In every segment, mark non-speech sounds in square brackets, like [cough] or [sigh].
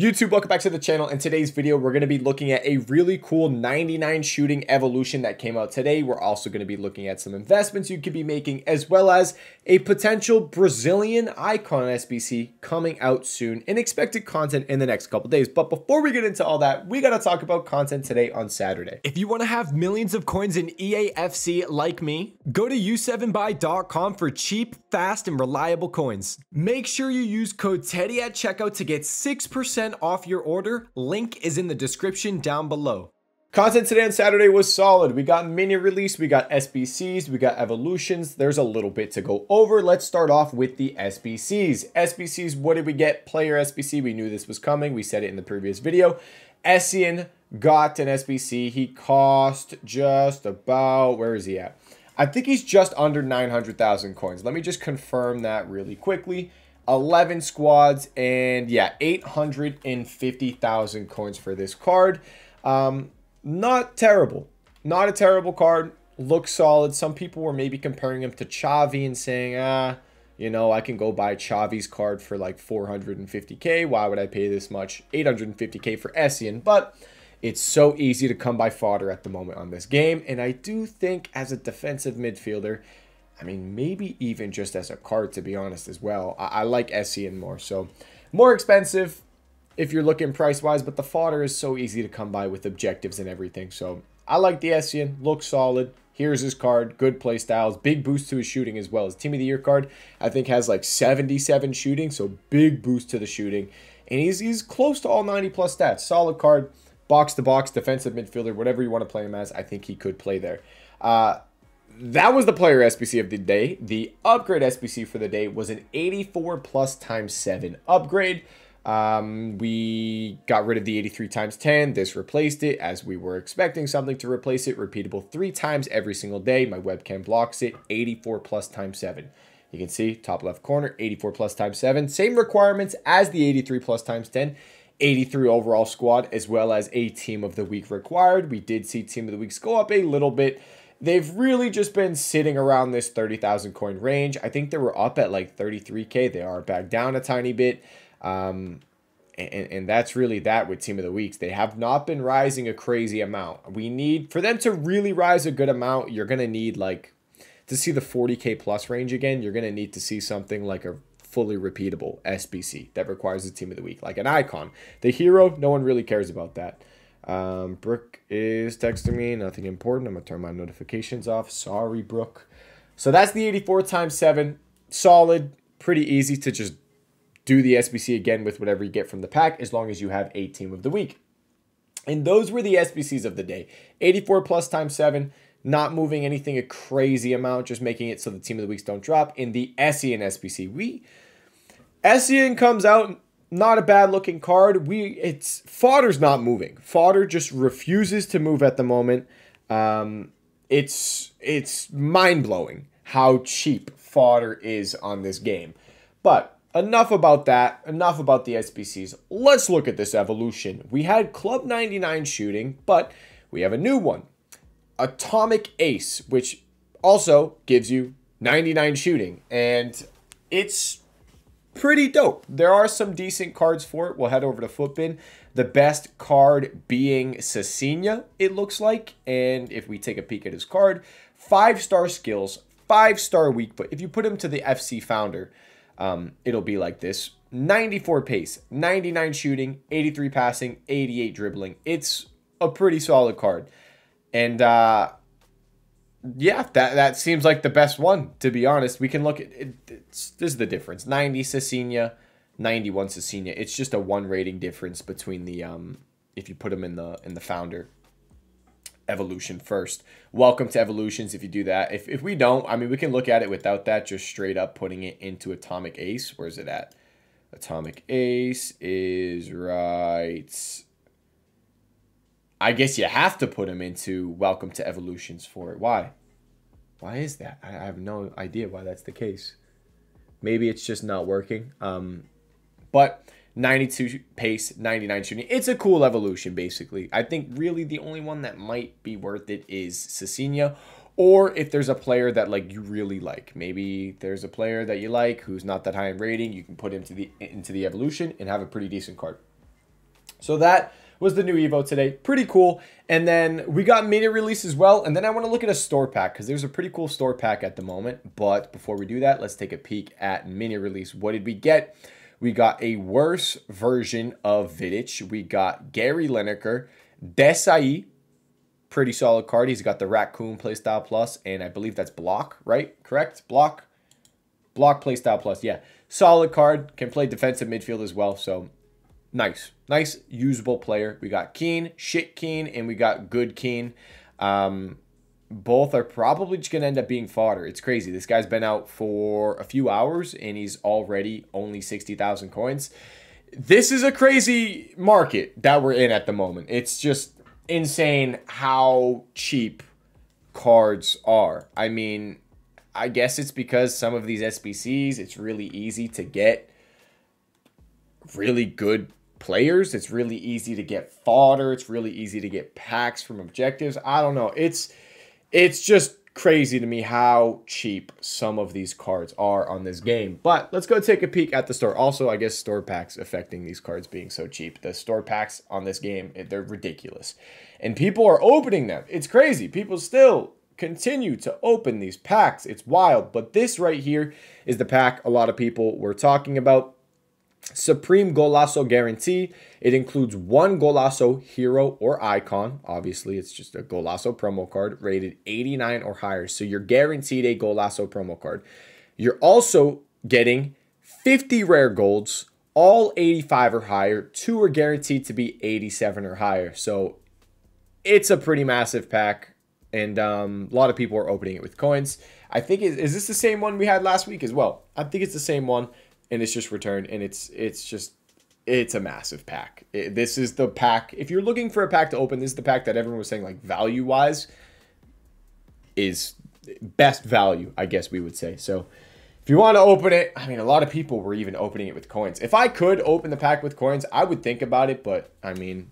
YouTube, welcome back to the channel. In today's video, we're going to be looking at a really cool 99 shooting evolution that came out today. We're also going to be looking at some investments you could be making, as well as a potential Brazilian icon SBC coming out soon and expected content in the next couple days. But before we get into all that, we got to talk about content today on Saturday. If you want to have millions of coins in EAFC like me, go to u7buy.com for cheap, fast, and reliable coins. Make sure you use code TEDDY at checkout to get 6% off your order. Link is in the description down below. Content today on Saturday was solid. We got mini release, we got SBCs, we got evolutions. There's a little bit to go over. Let's start off with the SBCs. SBCs, what did we get? Player SBC, we knew this was coming. We said it in the previous video. Essien got an SBC. He cost just about, where is he at? I think he's just under 900,000 coins. Let me just confirm that really quickly. 11 squads, and yeah, 850,000 coins for this card. Um, not terrible. Not a terrible card. Looks solid. Some people were maybe comparing him to Xavi and saying, ah, you know, I can go buy Xavi's card for like 450k. Why would I pay this much? 850k for Essien. But it's so easy to come by fodder at the moment on this game. And I do think as a defensive midfielder, I mean, maybe even just as a card, to be honest, as well. I, I like Essien more. So, more expensive if you're looking price-wise, but the fodder is so easy to come by with objectives and everything. So, I like the Essien. Looks solid. Here's his card. Good play styles. Big boost to his shooting as well. His Team of the Year card, I think, has like 77 shooting. So, big boost to the shooting. And he's, he's close to all 90 plus stats. Solid card. Box to box, defensive midfielder, whatever you want to play him as, I think he could play there. Uh, that was the player SBC of the day. The upgrade SBC for the day was an 84 plus times 7 upgrade. Um, we got rid of the 83 times 10. This replaced it as we were expecting something to replace it. Repeatable three times every single day. My webcam blocks it. 84 plus times 7. You can see top left corner, 84 plus times 7. Same requirements as the 83 plus times 10. 83 overall squad as well as a team of the week required. We did see team of the weeks go up a little bit they've really just been sitting around this 30,000 coin range. I think they were up at like 33K. They are back down a tiny bit. Um, and, and that's really that with Team of the Weeks. They have not been rising a crazy amount. We need, for them to really rise a good amount, you're going to need like, to see the 40K plus range again, you're going to need to see something like a fully repeatable SBC that requires a Team of the Week, like an icon. The hero, no one really cares about that. Um, Brooke is texting me. Nothing important. I'm going to turn my notifications off. Sorry, Brooke. So that's the 84 times 7. Solid. Pretty easy to just do the SBC again with whatever you get from the pack as long as you have a team of the week. And those were the SBCs of the day. 84 plus times 7. Not moving anything a crazy amount, just making it so the team of the weeks don't drop. In the Essien SBC, we Essien comes out not a bad looking card. We it's fodder's not moving. Fodder just refuses to move at the moment. Um, it's it's mind blowing how cheap fodder is on this game. But enough about that. Enough about the SBCs. Let's look at this evolution. We had Club 99 shooting, but we have a new one. Atomic Ace, which also gives you 99 shooting. And it's pretty dope. There are some decent cards for it. We'll head over to FUTBIN. The best card being Cecina, it looks like. And if we take a peek at his card, five-star skills, five-star weak foot. If you put him to the FC founder, um, it'll be like this. 94 pace, 99 shooting, 83 passing, 88 dribbling. It's a pretty solid card. And uh, yeah, that that seems like the best one to be honest. We can look at it. this is the difference: ninety Cecina, ninety one Cecina. It's just a one rating difference between the um if you put them in the in the founder evolution first. Welcome to evolutions if you do that. If if we don't, I mean we can look at it without that, just straight up putting it into atomic ace. Where's it at? Atomic ace is right I guess you have to put him into Welcome to Evolutions for it. Why? Why is that? I have no idea why that's the case. Maybe it's just not working. Um, but 92 pace, 99 shooting. It's a cool evolution, basically. I think really the only one that might be worth it is Cecina. Or if there's a player that like you really like. Maybe there's a player that you like who's not that high in rating. You can put him to the into the evolution and have a pretty decent card. So that was the new Evo today. Pretty cool. And then we got mini release as well. And then I want to look at a store pack because there's a pretty cool store pack at the moment. But before we do that, let's take a peek at mini release. What did we get? We got a worse version of Vidic. We got Gary Lineker, Desailly, pretty solid card. He's got the Raccoon Playstyle Plus, and I believe that's Block, right? Correct? Block? Block Playstyle Plus, yeah. Solid card. Can play defensive midfield as well, so nice. Nice, usable player. We got Keane, shit Keane, and we got good Keane. Um, both are probably just going to end up being fodder. It's crazy. This guy's been out for a few hours and he's already only 60,000 coins. This is a crazy market that we're in at the moment. It's just insane how cheap cards are. I mean, I guess it's because some of these SBCs, it's really easy to get really good players. It's really easy to get fodder. It's really easy to get packs from objectives. I don't know. It's it's just crazy to me how cheap some of these cards are on this game. But let's go take a peek at the store. Also, I guess store packs affecting these cards being so cheap. The store packs on this game, they're ridiculous. And people are opening them. It's crazy. People still continue to open these packs. It's wild. But this right here is the pack a lot of people were talking about. Supreme Golazo Guarantee. It includes one Golazo hero or icon. Obviously, it's just a Golazo promo card rated 89 or higher. So you're guaranteed a Golazo promo card. You're also getting 50 rare golds, all 85 or higher. Two are guaranteed to be 87 or higher. So it's a pretty massive pack. And um, a lot of people are opening it with coins. I think, is, is this the same one we had last week as well? I think it's the same one and it's just returned and it's it's just it's a massive pack. It, this is the pack. If you're looking for a pack to open, this is the pack that everyone was saying like value wise is best value, I guess we would say. So if you want to open it, I mean, a lot of people were even opening it with coins. If I could open the pack with coins, I would think about it, but I mean,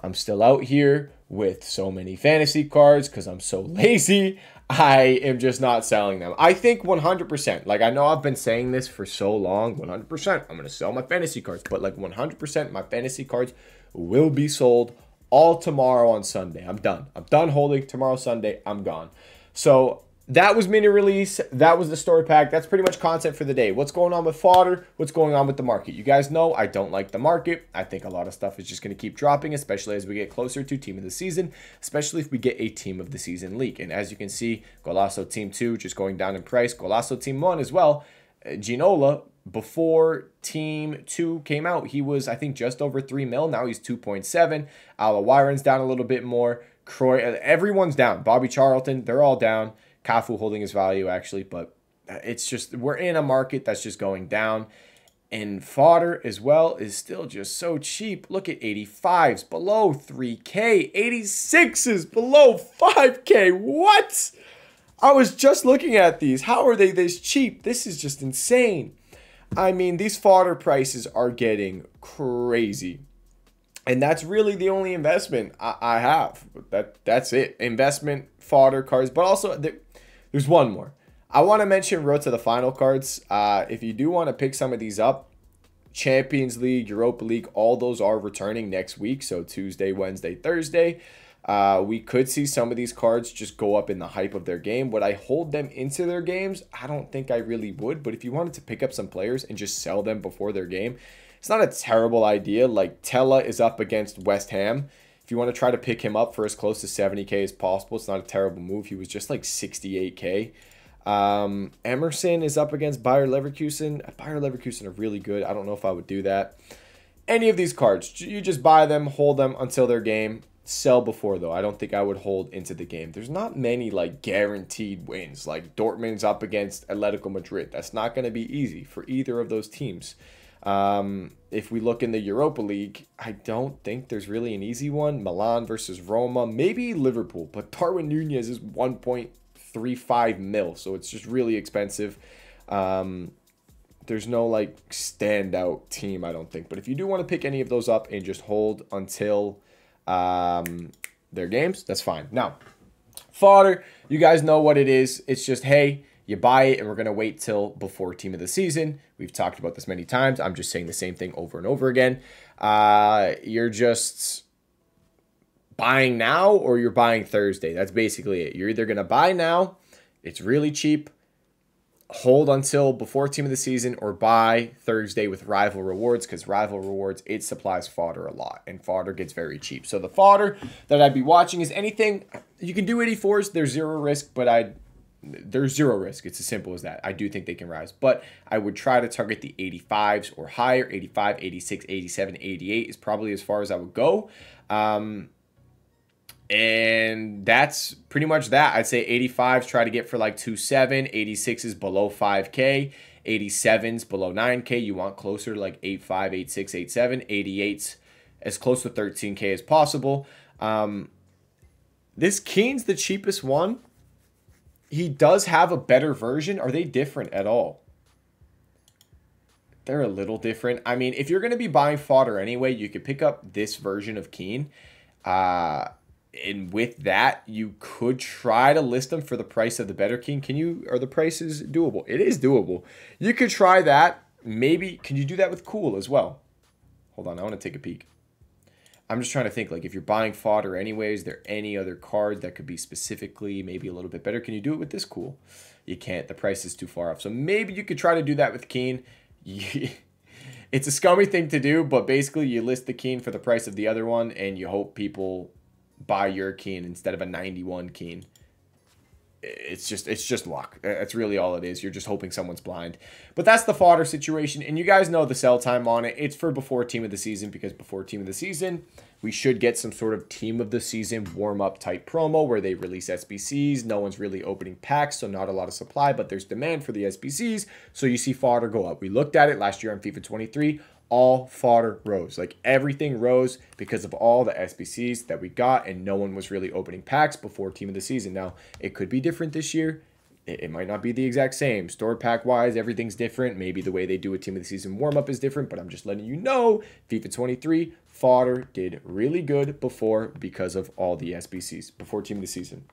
I'm still out here with so many fantasy cards because I'm so [laughs] lazy. I am just not selling them. I think 100%. Like, I know I've been saying this for so long 100%. I'm going to sell my fantasy cards. But, like, 100% my fantasy cards will be sold all tomorrow on Sunday. I'm done. I'm done holding tomorrow, Sunday. I'm gone. So, that was mini release. That was the story pack. That's pretty much content for the day. What's going on with fodder? What's going on with the market? You guys know I don't like the market. I think a lot of stuff is just going to keep dropping, especially as we get closer to team of the season, especially if we get a team of the season leak. And as you can see, Golazo Team 2 just going down in price. Golazo Team 1 as well. Uh, Ginola, before Team 2 came out, he was, I think, just over 3 mil. Now he's 2.7. Al-Owairan's down a little bit more. Cruyff, uh, everyone's down. Bobby Charlton, they're all down. Cafu holding his value actually, but it's just we're in a market that's just going down. And fodder as well is still just so cheap. Look at 85s below 3K, 86s below 5K. What? I was just looking at these. How are they this cheap? This is just insane. I mean, these fodder prices are getting crazy. And that's really the only investment I, I have. That That's it. Investment, fodder cards, but also there's one more. I want to mention Road to the Final cards. Uh, if you do want to pick some of these up, Champions League, Europa League, all those are returning next week. So Tuesday, Wednesday, Thursday. Uh, we could see some of these cards just go up in the hype of their game. Would I hold them into their games? I don't think I really would. But if you wanted to pick up some players and just sell them before their game, it's not a terrible idea. Like Tella is up against West Ham. If you want to try to pick him up for as close to 70k as possible, it's not a terrible move. He was just like 68k. Um, Emerson is up against Bayer Leverkusen. Bayer Leverkusen are really good. I don't know if I would do that. Any of these cards, you just buy them, hold them until their game. Sell before though. I don't think I would hold into the game. There's not many like guaranteed wins. Like Dortmund's up against Atletico Madrid. That's not going to be easy for either of those teams. Um, if we look in the Europa League, I don't think there's really an easy one. Milan versus Roma, maybe Liverpool, but Darwin Nunez is 1.35 mil, so it's just really expensive. Um, there's no like standout team, I don't think. But if you do want to pick any of those up and just hold until um, their games, that's fine. Now, fodder, you guys know what it is. It's just, hey, you buy it and we're going to wait till before team of the season. We've talked about this many times. I'm just saying the same thing over and over again. Uh, you're just buying now or you're buying Thursday. That's basically it. You're either going to buy now, it's really cheap, hold until before team of the season, or buy Thursday with rival rewards because rival rewards, it supplies fodder a lot and fodder gets very cheap. So the fodder that I'd be watching is anything you can do 84s, there's zero risk, but I'd there's zero risk. It's as simple as that. I do think they can rise, but I would try to target the 85s or higher. 85, 86, 87, 88 is probably as far as I would go. Um, and that's pretty much that. I'd say 85s try to get for like 2.7, 86s below 5K, 87s below 9K. You want closer to like 8.5, 8.6, 8.7, 88s as close to 13K as possible. Um, this Keane's the cheapest one. He does have a better version. Are they different at all? They're a little different. I mean, if you're going to be buying fodder anyway, you could pick up this version of Keane. Uh, and with that, you could try to list them for the price of the better Keane. Can you? Are the prices doable? It is doable. You could try that. Maybe can you do that with Cool as well? Hold on, I want to take a peek. I'm just trying to think like if you're buying fodder anyways, there any other card that could be specifically maybe a little bit better? Can you do it with this Cool? You can't. The price is too far off. So maybe you could try to do that with Keane. [laughs] it's a scummy thing to do, but basically you list the Keane for the price of the other one, and you hope people buy your Keane instead of a 91 Keane. It's just it's just luck. That's really all it is. You're just hoping someone's blind. But that's the fodder situation, and you guys know the sell time on it. It's for before team of the season because before team of the season, we should get some sort of team of the season warm up type promo where they release SBCs. No one's really opening packs, so not a lot of supply, but there's demand for the SBCs. So you see fodder go up. We looked at it last year on FIFA 23 all fodder rose. Like everything rose because of all the SBCs that we got, and no one was really opening packs before team of the season. Now, it could be different this year. It, might not be the exact same. Store pack wise, everything's different. Maybe the way they do a team of the season warm up is different, but I'm just letting you know FIFA 23 fodder did really good before because of all the SBCs before team of the season.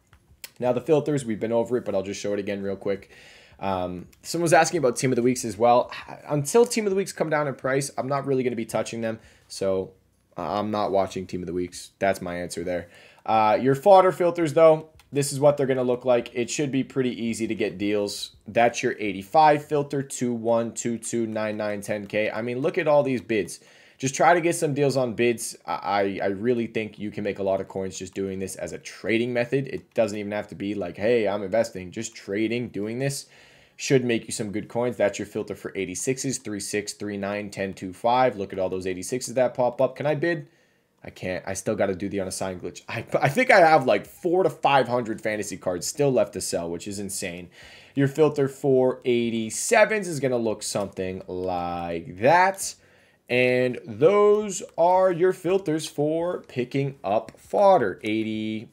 Now, the filters, we've been over it, but I'll just show it again real quick. Um, someone was asking about team of the weeks as well. Until team of the weeks come down in price, I'm not really going to be touching them. So I'm not watching team of the weeks. That's my answer there. Uh, your fodder filters, though, this is what they're going to look like. It should be pretty easy to get deals. That's your 85 filter, 21, 22, 99, 10K. I mean, look at all these bids. Just try to get some deals on bids. I, I really think you can make a lot of coins just doing this as a trading method. It doesn't even have to be like, hey, I'm investing. Just trading, doing this should make you some good coins. That's your filter for 86s, 36, 39, 10, 2, 5. Look at all those 86s that pop up. Can I bid? I can't. I still got to do the unassigned glitch. I, I think I have like four to 500 fantasy cards still left to sell, which is insane. Your filter for 87s is going to look something like that. And those are your filters for picking up fodder. 88s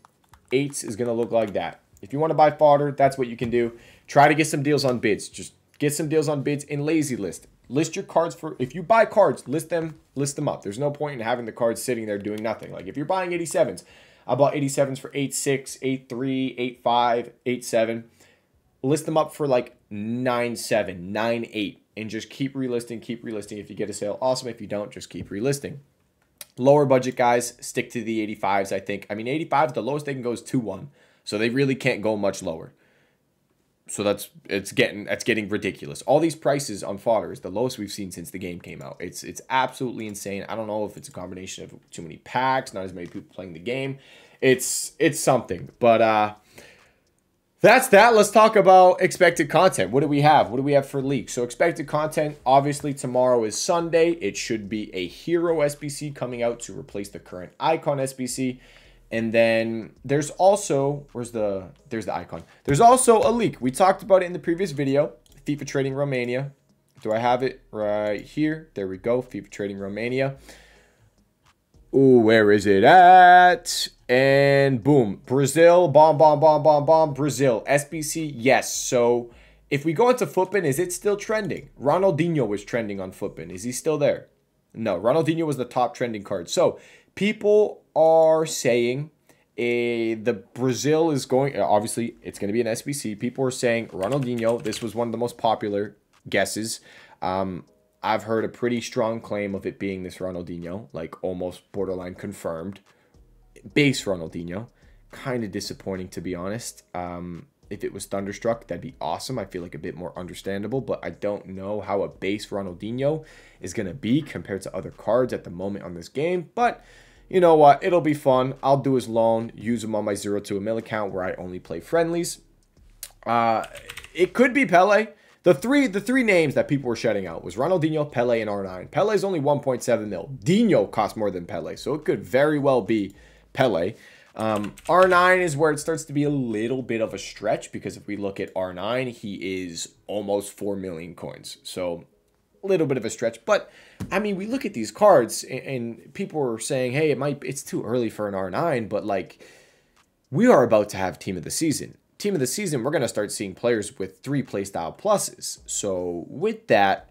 is going to look like that. If you want to buy fodder, that's what you can do. Try to get some deals on bids. Just get some deals on bids in lazy list. List your cards for if you buy cards, list them, list them up. There's no point in having the cards sitting there doing nothing. Like if you're buying 87s, I bought 87s for 86, 83, 85, 87. List them up for like 97, 98 and just keep relisting, keep relisting. If you get a sale, awesome. If you don't, just keep relisting. Lower budget guys, stick to the 85s, I think. I mean, 85, the lowest they can go is 2-1. So they really can't go much lower. So that's it's getting that's getting ridiculous. All these prices on fodder is the lowest we've seen since the game came out. It's it's absolutely insane. I don't know if it's a combination of too many packs, not as many people playing the game. It's it's something. But uh that's that. Let's talk about expected content. What do we have? What do we have for leaks? So expected content, obviously tomorrow is Sunday. It should be a hero SBC coming out to replace the current icon SBC. And then there's also, where's the, there's the icon. There's also a leak. We talked about it in the previous video, FIFA Trading Romania. Do I have it right here? There we go, FIFA Trading Romania. Ooh, where is it at? And boom, Brazil, bomb, bomb, bomb, bomb, bomb, Brazil. SBC, yes. So if we go into FUTBIN, is it still trending? Ronaldinho was trending on FUTBIN. Is he still there? No, Ronaldinho was the top trending card. So people are saying A, the Brazil is going, obviously, it's going to be an SBC. People are saying Ronaldinho. This was one of the most popular guesses. Um, I've heard a pretty strong claim of it being this Ronaldinho, like almost borderline confirmed. Base Ronaldinho. Kind of disappointing, to be honest. Um, if it was Thunderstruck, that'd be awesome. I feel like a bit more understandable, but I don't know how a base Ronaldinho is going to be compared to other cards at the moment on this game. But you know what? It'll be fun. I'll do his loan, use him on my 0 to a mil account where I only play friendlies. Uh, it could be Pele. The three the three names that people were shutting out was Ronaldinho, Pele, and R9. Pele's only 1.7 mil. Dinho costs more than Pele, so it could very well be Pele. Um, R9 is where it starts to be a little bit of a stretch because if we look at R9, he is almost 4 million coins. So a little bit of a stretch. But, I mean, we look at these cards and, and people are saying, hey, it might it's too early for an R9, but like we are about to have team of the season. Team of the season, we're going to start seeing players with three playstyle pluses. So with that,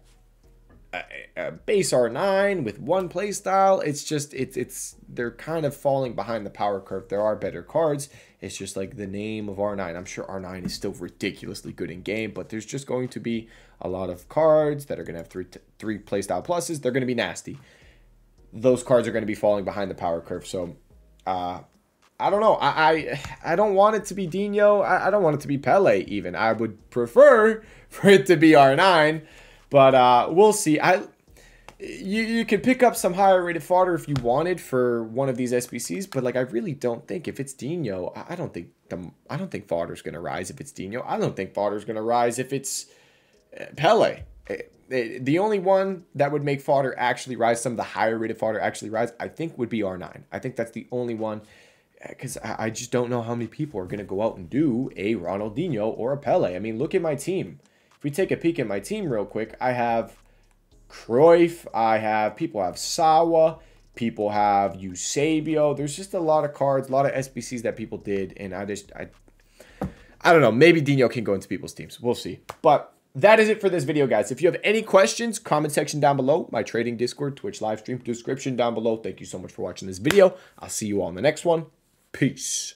a, base R9 with one playstyle. It's just it's it's they're kind of falling behind the power curve. There are better cards. It's just like the name of R9. I'm sure R9 is still ridiculously good in game, but there's just going to be a lot of cards that are going to have three three playstyle pluses. They're going to be nasty. Those cards are going to be falling behind the power curve. So, uh, I don't know. I, I, I don't want it to be Dinho. I, I don't want it to be Pele. Even I would prefer [laughs] for it to be R9. But uh, we'll see. I you you could pick up some higher rated fodder if you wanted for one of these SBCs, but like I really don't think if it's Dinho, I don't think the I don't think fodder's gonna rise if it's Dinho. I don't think fodder's gonna rise if it's uh, Pele. Eh, eh, the only one that would make fodder actually rise, some of the higher rated fodder actually rise, I think would be R9. I think that's the only one because I just don't know how many people are going to go out and do a Ronaldinho or a Pele. I mean, look at my team. If we take a peek at my team real quick, I have Cruyff, I have people have Sawa, people have Eusebio. There's just a lot of cards, a lot of SBCs that people did, and I just I I don't know. Maybe Dinho can go into people's teams. We'll see. But that is it for this video, guys. If you have any questions, comment section down below. My trading Discord, Twitch live stream description down below. Thank you so much for watching this video. I'll see you all in the next one. Peace.